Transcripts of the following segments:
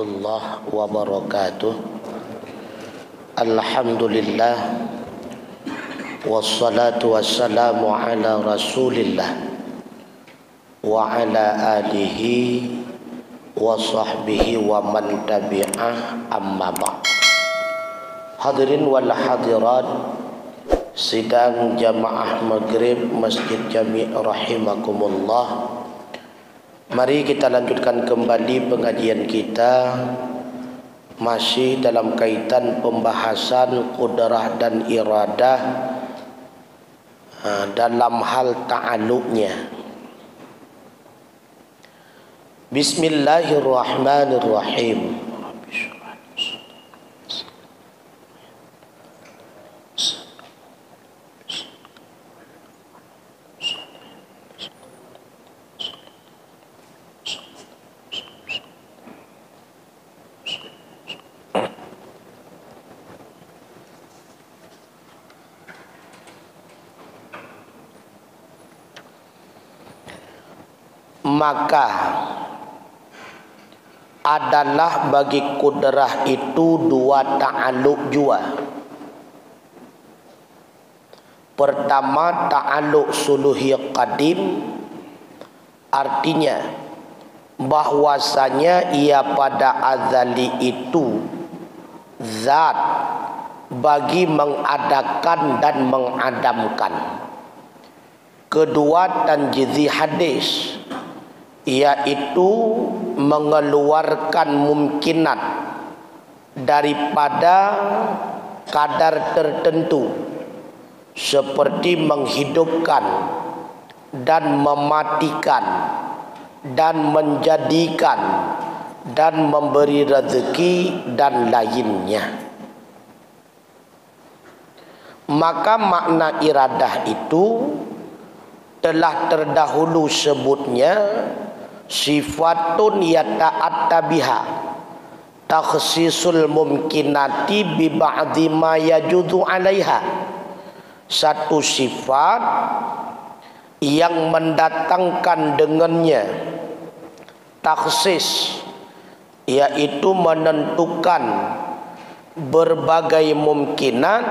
الله وبركاته. الحمد لله والصلاة والسلام على رسول الله وعلى آله وصحبه ومن تبعه أما بعد. Hadirin wal hadirat Sidang jamaah maghrib Masjid Jami' rahimakumullah. Mari kita lanjutkan kembali pengajian kita masih dalam kaitan pembahasan kudrah dan iradah ha, dalam hal ta'alluqnya. Bismillahirrahmanirrahim. Maka adalah bagi kudrah itu dua ta'aluk jua. Pertama ta'aluk suluhi qadim artinya bahwasanya ia pada azali itu zat bagi mengadakan dan mengadamkan. Kedua tanjizi hadis iaitu mengeluarkan mungkinat daripada kadar tertentu seperti menghidupkan dan mematikan dan menjadikan dan memberi rezeki dan lainnya. Maka makna iradah itu telah terdahulu sebutnya sifatun yata'atta biha takhsisul mumkinati bi ba'dhi ma yajudu 'alaiha. Satu sifat yang mendatangkan dengannya. Takhsis yaitu menentukan berbagai mungkinat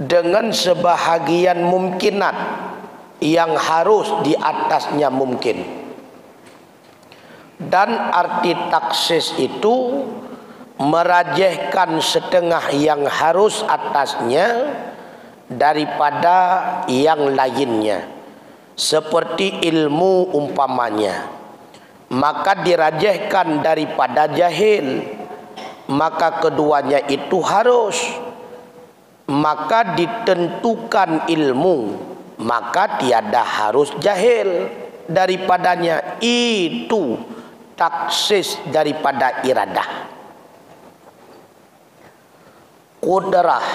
dengan sebahagian mungkinat yang harus di atasnya mungkin dan arti taksis itu merajihkan setengah yang harus atasnya daripada yang lainnya. Seperti ilmu umpamanya. Maka dirajihkan daripada jahil maka keduanya itu harus. Maka ditentukan ilmu maka tiada harus jahil daripadanya. Itu taksis daripada iradah. Kudrah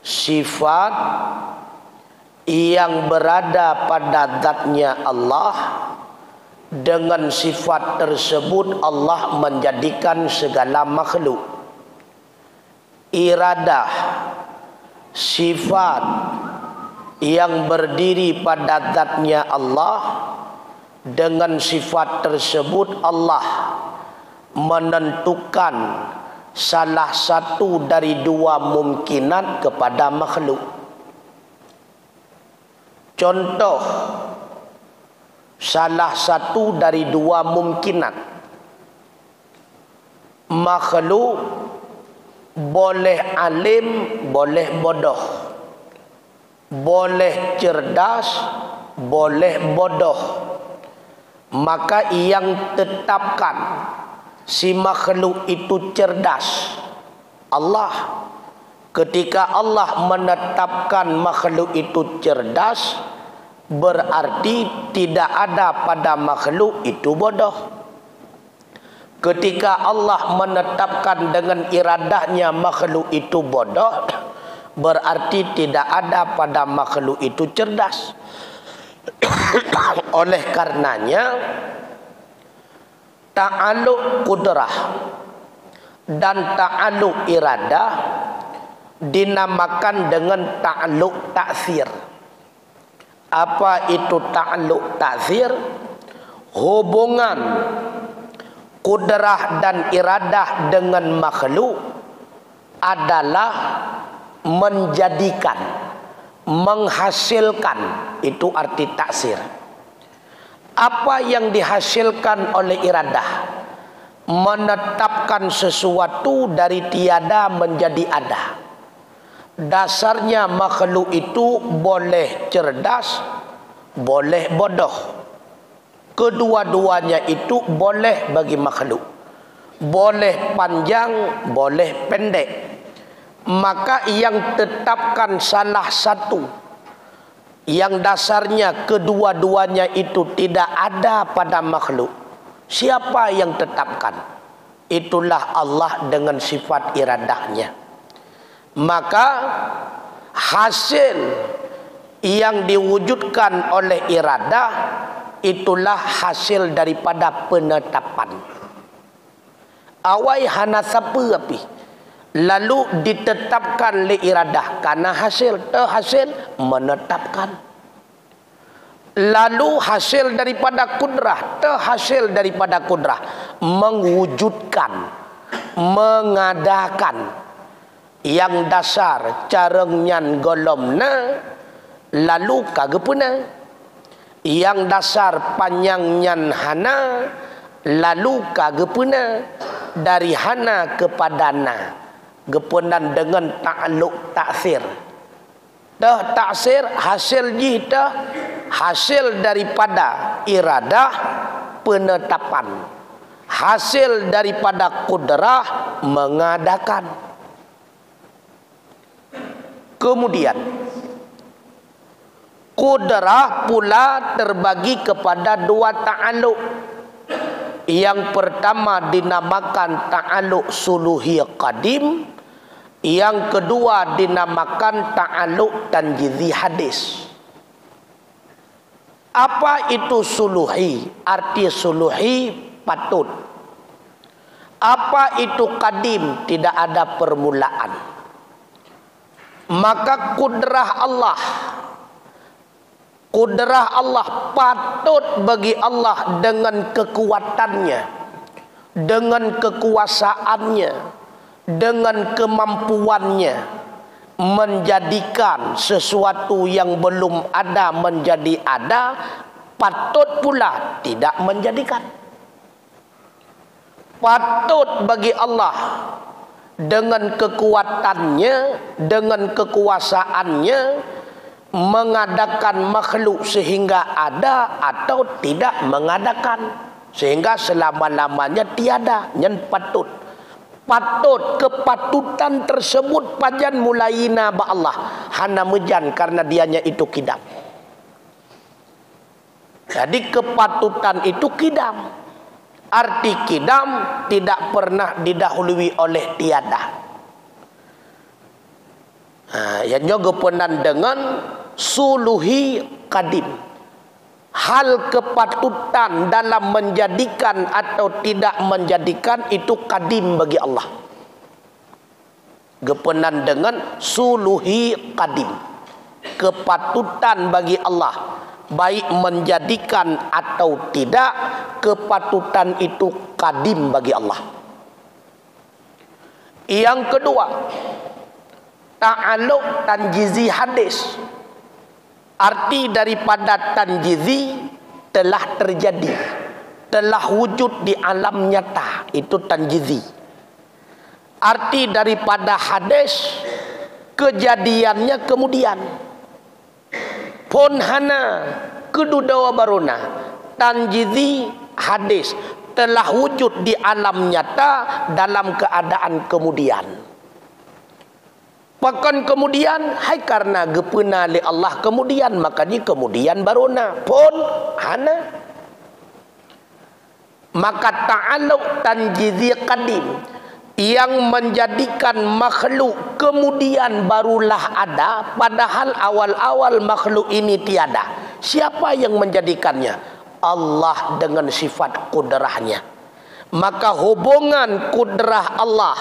sifat yang berada pada zatnya Allah dengan sifat tersebut Allah menjadikan segala makhluk. Iradah sifat yang berdiri pada zatnya Allah dengan sifat tersebut Allah menentukan salah satu dari dua mungkinat kepada makhluk. Contoh salah satu dari dua mungkinat makhluk boleh alim, boleh bodoh. Boleh cerdas, boleh bodoh maka yang tetapkan si makhluk itu cerdas. Allah ketika Allah menetapkan makhluk itu cerdas berarti tidak ada pada makhluk itu bodoh. Ketika Allah menetapkan dengan iradahnya makhluk itu bodoh berarti tidak ada pada makhluk itu cerdas oleh karenanya ta'aluk kudrah dan ta'aluk iradah dinamakan dengan ta'aluk ta'zir apa itu ta'aluk ta'zir hubungan kudrah dan iradah dengan makhluk adalah menjadikan menghasilkan itu arti taksir. Apa yang dihasilkan oleh iradah menetapkan sesuatu dari tiada menjadi ada. Dasarnya makhluk itu boleh cerdas boleh bodoh. Kedua-duanya itu boleh bagi makhluk. Boleh panjang boleh pendek maka yang tetapkan salah satu yang dasarnya kedua-duanya itu tidak ada pada makhluk siapa yang tetapkan itulah Allah dengan sifat iradahnya maka hasil yang diwujudkan oleh iradah itulah hasil daripada penetapan. Awai hana siapa api. Lalu ditetapkan le iradah. Karena hasil te hasil menetapkan. Lalu hasil daripada kudrah te hasil daripada kudrah. Mewujudkan mengadakan. Yang dasar carengnya golomna lalu kagepuna. Yang dasar panjangnya hana lalu ka gepuna dari hana kepada na gepunan dengan ta'aluk taksir dah taksir hasil jita hasil daripada iradah penetapan hasil daripada kudrah mengadakan kemudian Kudrah pula terbagi kepada dua ta'aluk. Yang pertama dinamakan ta'aluk suluhi qadim. Yang kedua dinamakan ta'aluk tanjizi hadis. Apa itu suluhi? Arti suluhi patut. Apa itu kadim? Tidak ada permulaan. Maka kudrah Allah Kudrah Allah patut bagi Allah dengan kekuatannya dengan kekuasaannya dengan kemampuannya menjadikan sesuatu yang belum ada menjadi ada patut pula tidak menjadikan. Patut bagi Allah dengan kekuatannya dengan kekuasaannya mengadakan makhluk sehingga ada atau tidak mengadakan. Sehingga selama-lamanya tiada yang patut patut kepatutan tersebut pajan mulaina ba Allah. Hana mejan karena dianya itu kidam. Jadi kepatutan itu kidam. Arti kidam tidak pernah didahului oleh tiada. Ha, yang juga dengan suluhi kadim hal kepatutan dalam menjadikan atau tidak menjadikan itu kadim bagi Allah. Gepenan dengan suluhi kadim. Kepatutan bagi Allah. Baik menjadikan atau tidak kepatutan itu kadim bagi Allah. Yang kedua ta'aluk tanjizi hadis arti daripada tanjizi telah terjadi telah wujud di alam nyata. Itu tanjizi. Arti daripada hadis kejadiannya kemudian. Pun hana kedudawa baruna. Tanjizi hadis telah wujud di alam nyata dalam keadaan kemudian Bahkan kemudian hai karena gepena li Allah kemudian maka ni kemudian baruna pun hana. Maka ta'alluq tanjizi qadim. Yang menjadikan makhluk kemudian barulah ada padahal awal-awal makhluk ini tiada. Siapa yang menjadikannya? Allah dengan sifat kudrahnya maka hubungan kudrah Allah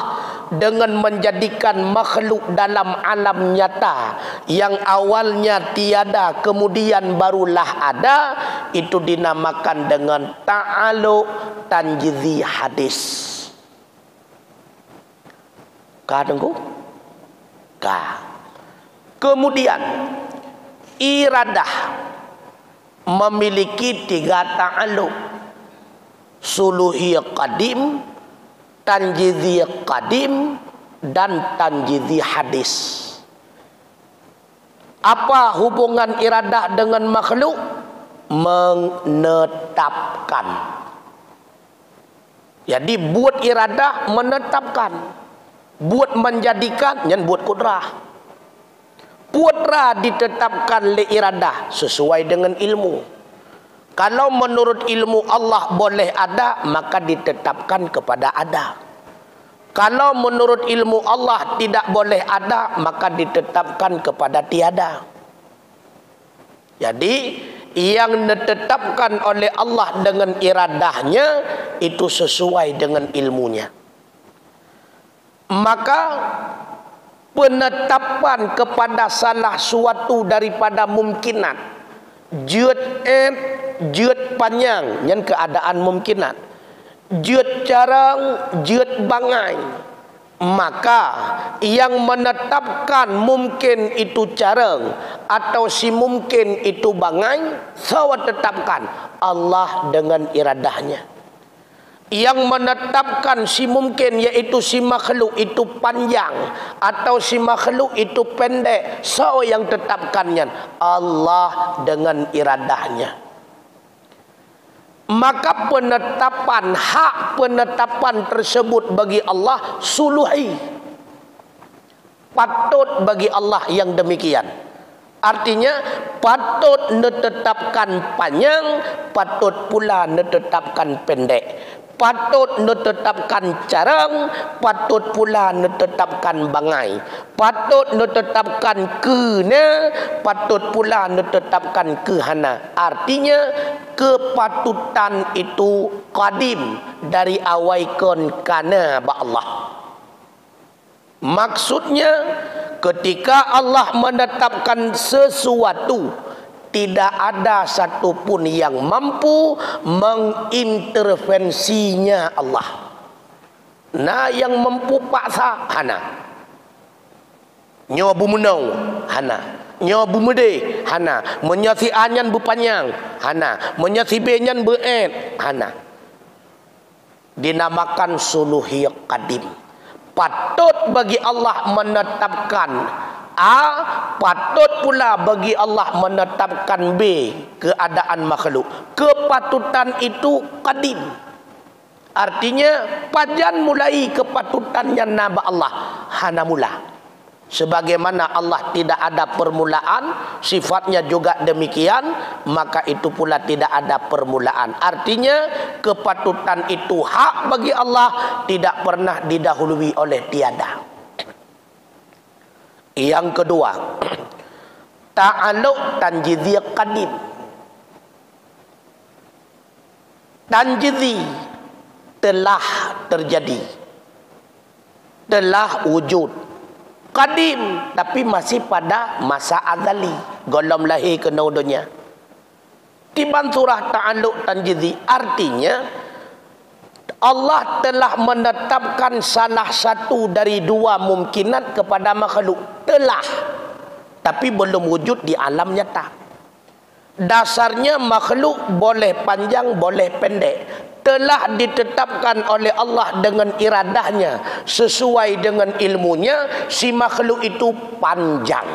dengan menjadikan makhluk dalam alam nyata yang awalnya tiada kemudian barulah ada itu dinamakan dengan ta'aluk tanjizi hadis. Ka tengku? Ka. Kemudian iradah memiliki tiga ta'aluk. Suluhiyah qadim, tanjizi qadim dan tanjizi hadis. Apa hubungan iradah dengan makhluk? Menetapkan. Jadi buat iradah menetapkan. Buat menjadikan yang buat kudrah. Putra ditetapkan oleh iradah sesuai dengan ilmu. Kalau menurut ilmu Allah boleh ada, maka ditetapkan kepada ada. Kalau menurut ilmu Allah tidak boleh ada, maka ditetapkan kepada tiada. Jadi, yang ditetapkan oleh Allah dengan iradahnya, itu sesuai dengan ilmunya. Maka, penetapan kepada salah suatu daripada mungkinat, Jut et jut panjang yang keadaan mungkinat. Jut jarang, jut bangai. Maka yang menetapkan mungkin itu jarang atau si mungkin itu bangai, sawa tetapkan Allah dengan iradahnya yang menetapkan si mungkin iaitu si makhluk itu panjang atau si makhluk itu pendek so yang tetapkannya. Allah dengan iradahnya. Maka penetapan hak penetapan tersebut bagi Allah suluhi. Patut bagi Allah yang demikian. Artinya patut ditetapkan panjang patut pula ditetapkan pendek patut ditetapkan carang patut pula ditetapkan bangai. Patut ditetapkan kena patut pula ditetapkan kehana. Artinya kepatutan itu qadim dari awaikon kana ba Allah. Maksudnya ketika Allah menetapkan sesuatu tidak ada satupun yang mampu mengintervensinya Allah. Nah yang mampu paksa hana. Nyawa bumenau hana. Nyawa bumede hana. Menyasi anyan bupanyang hana. Menyasi benyan beet hana. Dinamakan suluhiyah qadim. Patut bagi Allah menetapkan A patut pula bagi Allah menetapkan B keadaan makhluk. Kepatutan itu kadim. Artinya pajan mulai kepatutannya naba Allah hana mula. Sebagaimana Allah tidak ada permulaan, sifatnya juga demikian, maka itu pula tidak ada permulaan. Artinya kepatutan itu hak bagi Allah tidak pernah didahului oleh tiada. Yang kedua, ta'aluk tanjizi qadim. Tanjizi telah terjadi. Telah wujud. Qadim tapi masih pada masa azali. Golom lahir ke dunia. Tiban surah ta'aluk tanjizi artinya Allah telah menetapkan salah satu dari dua mungkinat kepada makhluk. Telah. Tapi belum wujud di alam nyata. Dasarnya makhluk boleh panjang, boleh pendek. Telah ditetapkan oleh Allah dengan iradahnya. Sesuai dengan ilmunya, si makhluk itu panjang.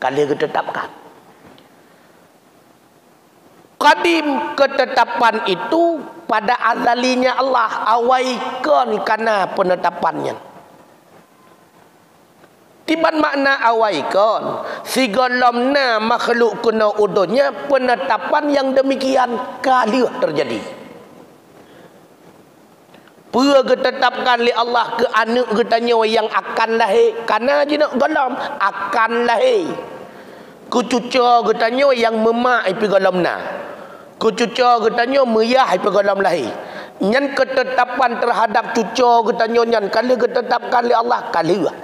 Kali ditetapkan. Qadim ketetapan itu pada azalinya Allah awaikan karena penetapannya. Tiban makna awaikan sigolomna makhluk kena udunya penetapan yang demikian kali terjadi. Pura ketetapkan oleh Allah ke anak ketanya yang akan lahir. Karena je nak golom akan lahir. Kucuca ketanya yang memak ipi golomna. Kucuca katanya meriah pergi dalam lahir. Nyan ketetapan terhadap cucu kita nyonya kali ketetapkan oleh Allah kali lah.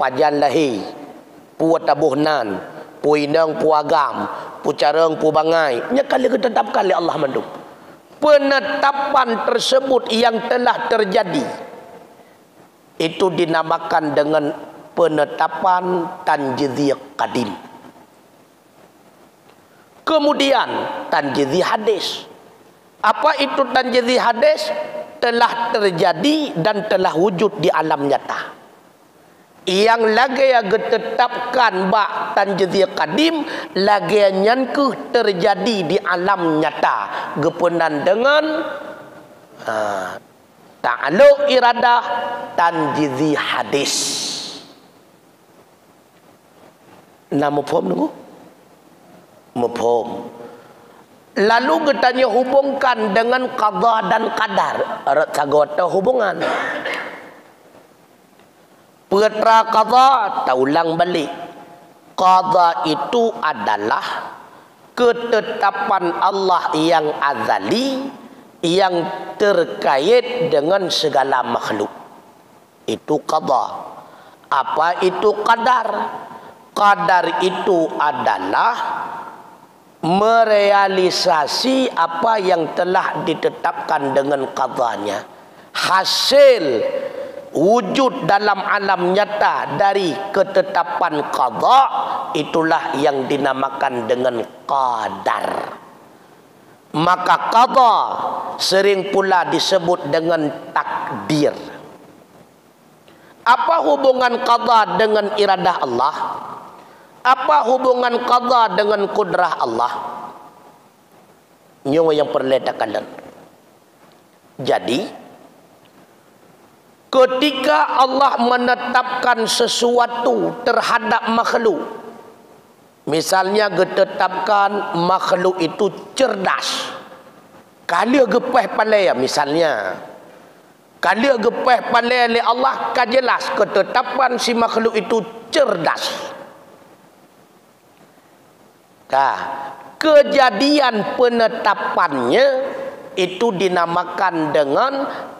Pajan lahir. Puat tabuhnan. Puinang puagam. Pucarang pubangai. Nya kali ketetapkan oleh Allah manduk. Penetapan tersebut yang telah terjadi. Itu dinamakan dengan penetapan tanjidhi qadim. Kemudian tanjidhi hadis. Apa itu tanjidhi hadis? Telah terjadi dan telah wujud di alam nyata. Yang lagi yang ditetapkan bak tanjidhi qadim lagi yang terjadi di alam nyata. Gepenan dengan uh, ta'aluk iradah tanjidhi hadis. Nama faham nunggu? Mufhum. Lalu kita hubungkan dengan qada dan qadar. Sagota hubungan. Petra qada taulang balik. Qada itu adalah ketetapan Allah yang azali yang terkait dengan segala makhluk. Itu qada. Apa itu qadar? Qadar itu adalah merealisasi apa yang telah ditetapkan dengan qadanya. Hasil wujud dalam alam nyata dari ketetapan qada itulah yang dinamakan dengan qadar. Maka qada sering pula disebut dengan takdir. Apa hubungan qada dengan iradah Allah apa hubungan qada dengan kudrah Allah? Nyawa yang perletakkan. Jadi, ketika Allah menetapkan sesuatu terhadap makhluk, misalnya ditetapkan makhluk itu cerdas, kali gepeh palai misalnya, kali gepeh palai oleh Allah, kan jelas ketetapan si makhluk itu cerdas. Nah, kejadian penetapannya itu dinamakan dengan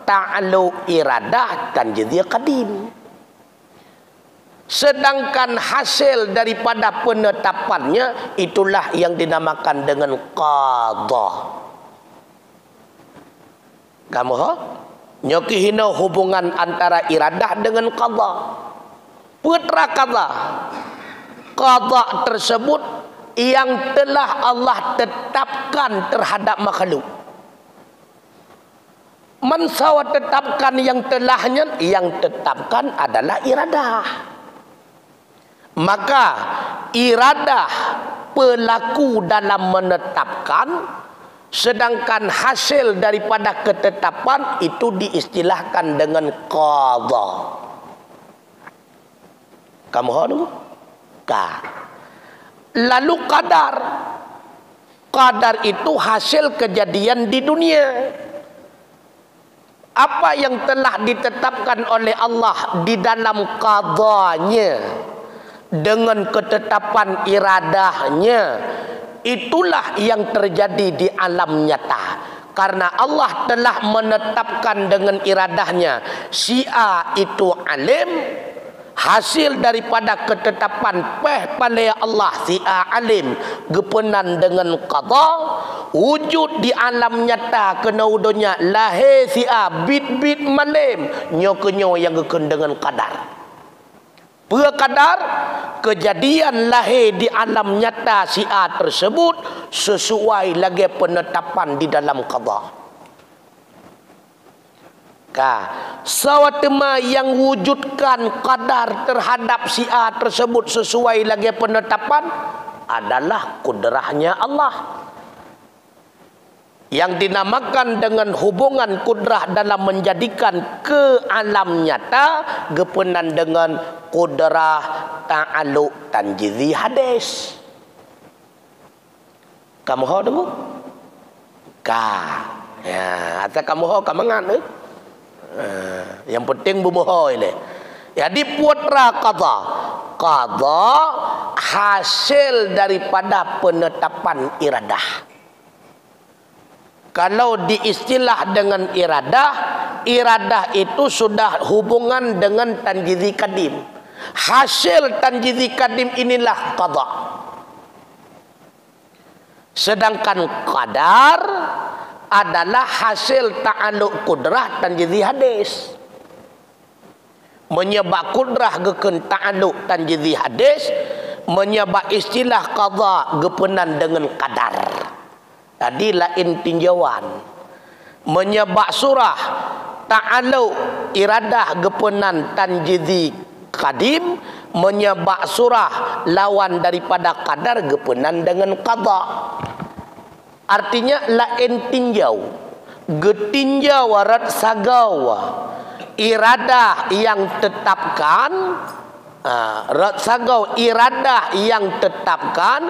ta'alu iradah dan jadi kadim. Sedangkan hasil daripada penetapannya itulah yang dinamakan dengan qadha. Kamu ha? Nyoki hina hubungan antara iradah dengan qadha. Putra qadha. Qadha tersebut yang telah Allah tetapkan terhadap makhluk. Mensawa tetapkan yang telahnya, yang tetapkan adalah iradah. Maka iradah pelaku dalam menetapkan sedangkan hasil daripada ketetapan itu diistilahkan dengan qadha. Kamu tahu? Ka. Lalu kadar. Kadar itu hasil kejadian di dunia. Apa yang telah ditetapkan oleh Allah di dalam qadanya dengan ketetapan iradahnya itulah yang terjadi di alam nyata karena Allah telah menetapkan dengan iradahnya si A itu alim hasil daripada ketetapan peh pada Allah si alim gepenan dengan qada wujud di alam nyata kena udonya lahir si a bit bit malim nyokenyo yang geken dengan kadar Pura kadar kejadian lahir di alam nyata si A tersebut sesuai lagi penetapan di dalam qada. Ka, sawatema yang wujudkan kadar terhadap si A tersebut sesuai lagi penetapan adalah kudrahnya Allah. Yang dinamakan dengan hubungan kudrah dalam menjadikan ke alam nyata gepenan dengan kudrah ta'aluk tanjizi hadis. Kamu tahu dulu? Ka. Ya, atau kamu tahu kamu eh? Eh, yang penting bubuh ini. Jadi putra qada. Qada hasil daripada penetapan iradah. kalau diistilah dengan iradah iradah itu sudah hubungan dengan tanjizi kadim hasil tanjizi kadim inilah qada sedangkan qadar adalah hasil ta'aluk kudrah tanjizi hadis. Menyebab kudrah geken ta'aluk tanjizi hadis menyebab istilah qada gepenan dengan kadar tadi lain tinjauan menyebab surah ta'alu iradah gepenan tanjizi kadim menyebab surah lawan daripada kadar gepenan dengan qada artinya lain tinjau. Getinjau warat sagawa iradah yang tetapkan Uh, sagau iradah yang tetapkan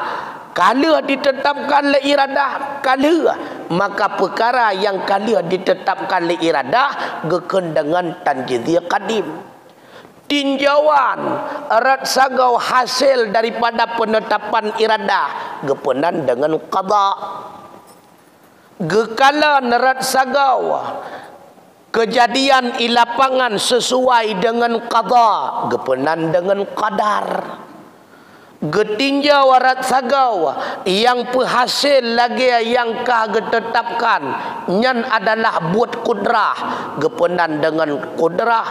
kala ditetapkan le iradah kala. Maka perkara yang kala ditetapkan le iradah geken dengan tanjidhi qadim. Tinjauan erat sagau hasil daripada penetapan iradah gepenan dengan qada gekala nerat sagau kejadian di lapangan sesuai dengan qada gepenan dengan qadar. Getinja warat sagau yang penghasil lagi yang kah getetapkan nyan adalah buat kudrah gepenan dengan kudrah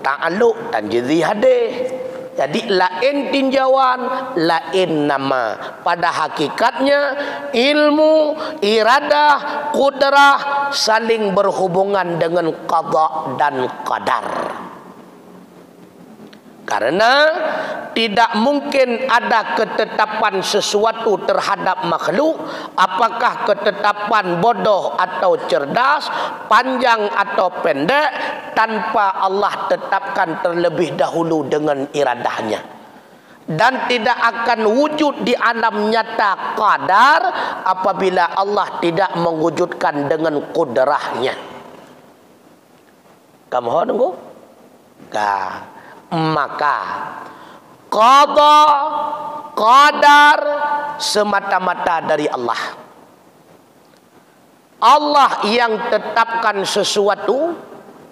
ta'aluk dan jadi hadis jadi lain tinjauan, lain nama. Pada hakikatnya ilmu, iradah, kudrah saling berhubungan dengan qada dan qadar. Karena tidak mungkin ada ketetapan sesuatu terhadap makhluk apakah ketetapan bodoh atau cerdas, panjang atau pendek tanpa Allah tetapkan terlebih dahulu dengan iradahnya. Dan tidak akan wujud di alam nyata qadar apabila Allah tidak mewujudkan dengan kudrahnya. Kamu tunggu? Kah maka qada qadar semata-mata dari Allah Allah yang tetapkan sesuatu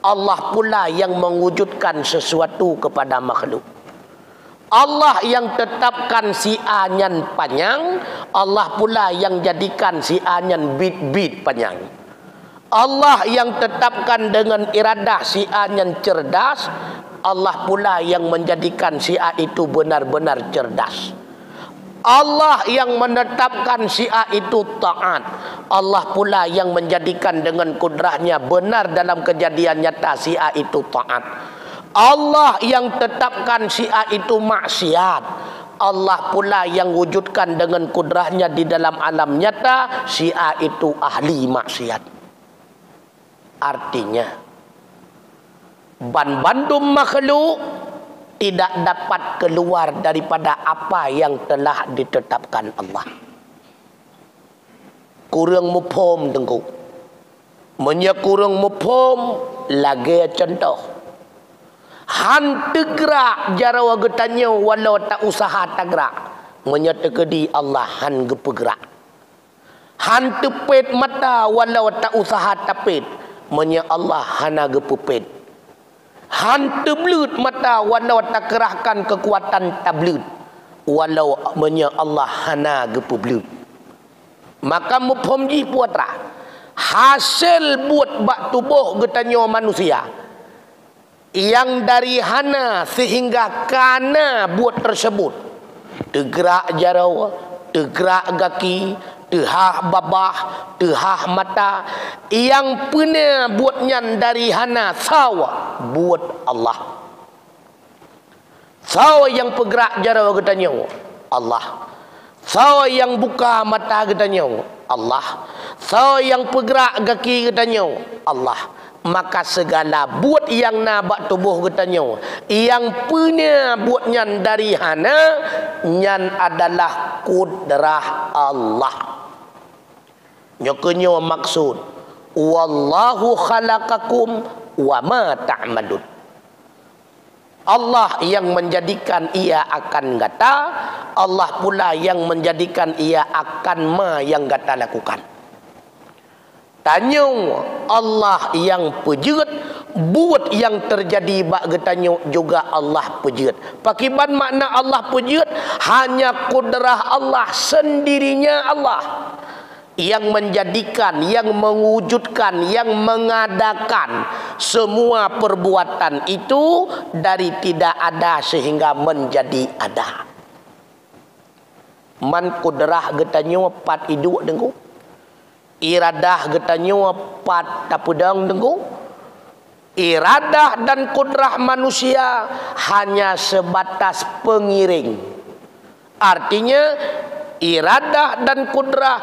Allah pula yang mewujudkan sesuatu kepada makhluk Allah yang tetapkan si anyan panjang Allah pula yang jadikan si anyan bit-bit panjang Allah yang tetapkan dengan iradah si anyan cerdas Allah pula yang menjadikan si A itu benar-benar cerdas. Allah yang menetapkan si A itu taat. Allah pula yang menjadikan dengan kudrahnya benar dalam kejadian nyata si A itu taat. Allah yang tetapkan si A itu maksiat. Allah pula yang wujudkan dengan kudrahnya di dalam alam nyata si A itu ahli maksiat. Artinya, ban bandum makhluk tidak dapat keluar daripada apa yang telah ditetapkan Allah. Kurang mupom tengku. Menya kurang mupom lagi contoh. Han tegrak jarawa getanya walau tak usaha tegrak. Menya tegedi Allah han gepegrak. Han tepet mata walau tak usaha tapit. Menya Allah hana gepupet. Hantu belut mata walau tak kerahkan kekuatan tablut. Walau menya Allah hana gepu belut. Maka mufhum ji puatra. Hasil buat bak tubuh getanya manusia. Yang dari hana sehingga kana buat tersebut. Tegrak jarawa, tegrak gaki, tehah babah, tehah mata yang pernah buatnya dari hana sawa buat Allah. Sawa yang bergerak jara katanya Allah. Sawa yang buka mata katanya Allah. Sawa yang bergerak kaki katanya Allah. Maka segala buat yang nabak tubuh katanya yang punya buatnya dari hana nyan adalah kudrah Allah. Nyokenya maksud wallahu khalaqakum wa ma ta'malun Allah yang menjadikan ia akan gata Allah pula yang menjadikan ia akan ma yang gata lakukan. Tanya Allah yang pejeut buat yang terjadi bak getanya juga Allah pejeut pakiban makna Allah pejeut hanya kudrah Allah sendirinya Allah yang menjadikan, yang mewujudkan, yang mengadakan semua perbuatan itu dari tidak ada sehingga menjadi ada. Man kudrah getanyo pat iduk dengku. Iradah getanyo pat tapudang dengku. Iradah dan kudrah manusia hanya sebatas pengiring. Artinya iradah dan kudrah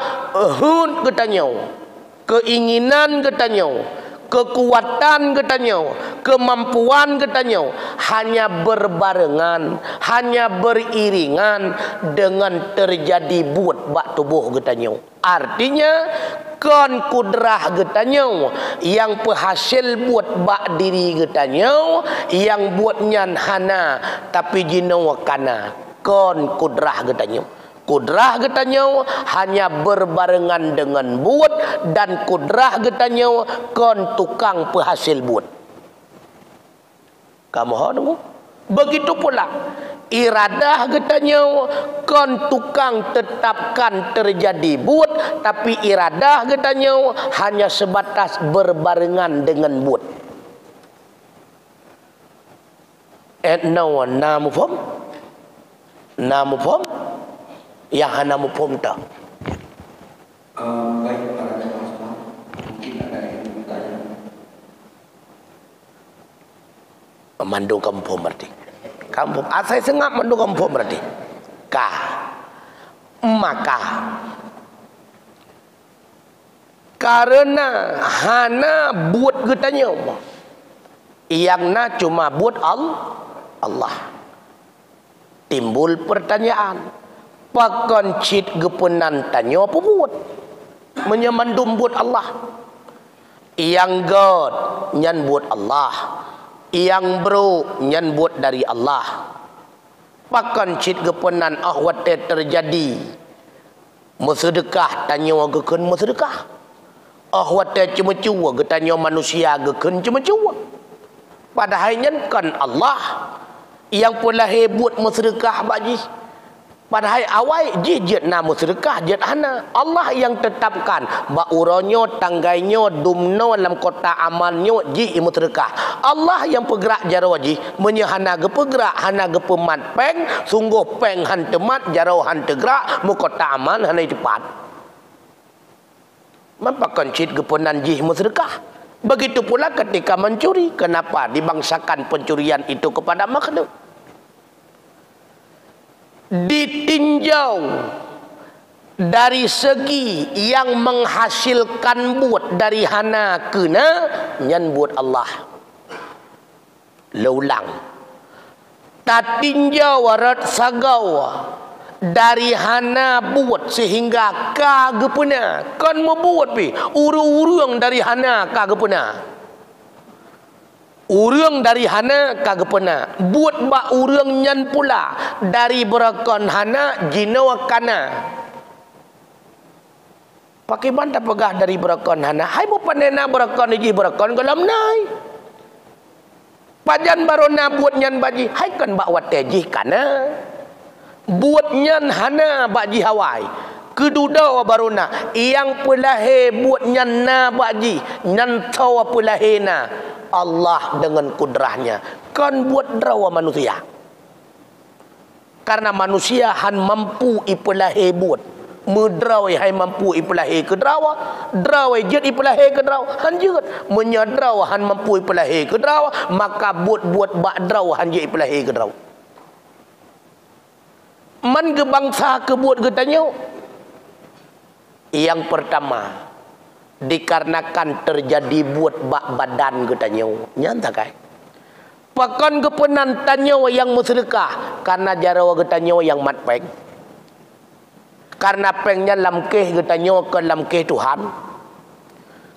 hun getanyo. Keinginan getanyo kekuatan getanyo, kemampuan getanyo hanya berbarengan, hanya beriringan dengan terjadi buat bak tubuh getanyo. Artinya kon kudrah getanyo yang penghasil buat bak diri getanyo yang buat nyan hana tapi jino kana kon kudrah getanyo. Kudrah getanya hanya berbarengan dengan buat dan kudrah getanya kon tukang penghasil buat. Kamu tahu? Begitu pula iradah getanya kon tukang tetapkan terjadi buat tapi iradah getanya hanya sebatas berbarengan dengan buat. Et now namu pom? Namu pom? Yang hana mupum tak? Uh, baik para mungkin ada yang bertanya. Mandung kampung berarti. Kampung asal sengap mandung kampung berarti. Ka. Maka. Karena hana buat getanya Yang na cuma buat Allah. Allah. Timbul pertanyaan pakan cit gepenan tanya apa buat? Menyemandum buat Allah. Yang god nyan buat Allah. Yang bro nyan buat dari Allah. Pakan cit gepenan ahwat terjadi. Mesedekah tanya geken mesedekah ahwat cuma cua getanya manusia geken cuma cua padahal nyan kan Allah. Yang pula hebut mesedekah bagi Padahal awal jijit nama sedekah jid hana. Allah yang tetapkan ba uronyo tanggainya dumno dalam kota amalnya ji imu sedekah. Allah yang bergerak jaro ji menyahana ge bergerak hana ge pemat peng sungguh peng han temat jaro han tegrak mu kota amal hana cepat. Mampakan cit gepenan ji imu sedekah. Begitu pula ketika mencuri. Kenapa dibangsakan pencurian itu kepada makhluk? Ditinjau dari segi yang menghasilkan buat dari hana kena nyan buat Allah. Laulang. Tak tinjau warat sagau dari hana buat sehingga kagepuna kan membuat pi? Uru-uru dari hana kagepuna Urang dari hana kagak pernah. Buat ba urang nyan pula dari berakon hana jinawa kana. Pakai banta pegah dari berakon hana. Hai bu panena berakon iji berakon galam nai. Pajan barona buat nyan baji. Hai kan bak wat teji kana. Buat nyan hana baji hawai. Keduda wa barona. Yang pulahe buat nyan na baji. Nyan tawa pulahe na. Allah dengan kudrahnya. Kan buat drawa manusia. Karena manusia han mampu ipulahi buat. Mudrawai hai mampu ipulahi ke drawa drawai jet ipulahi ke drawa han jet menyadrawa han mampu ipulahi ke drawa maka buat-buat bak drawa han jet ipulahi ke drawa man ke bangsa ke buat getanya yang pertama dikarenakan terjadi buat bak badan katanya nyata kai. Pakan kepenan tanya yang musyrikah karena jarawa katanya yang matpeng karena pengnya lamkeh katanya ke lamkeh Tuhan.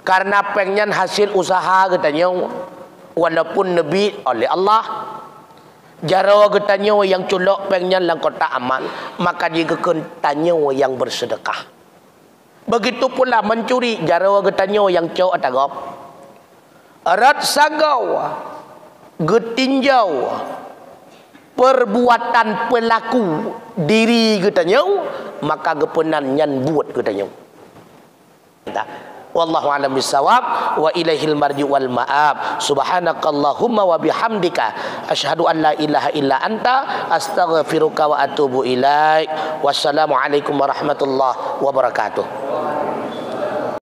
Karena pengnya hasil usaha katanya walaupun nabi oleh Allah. Jarawa katanya yang culok pengnya lang kota aman maka jika tanya yang bersedekah begitu pula mencuri jaro getanyo yang cok atagop erat sagau getinjau perbuatan pelaku diri getanyo maka gepenan nyan buat getanyo wallahu a'lam bisawab wa ilaihil marji wal ma'ab. Subhanakallahumma wa bihamdika. Asyhadu an la ilaha illa anta. Astaghfiruka wa atubu ilaik. Wassalamu alaikum warahmatullahi wabarakatuh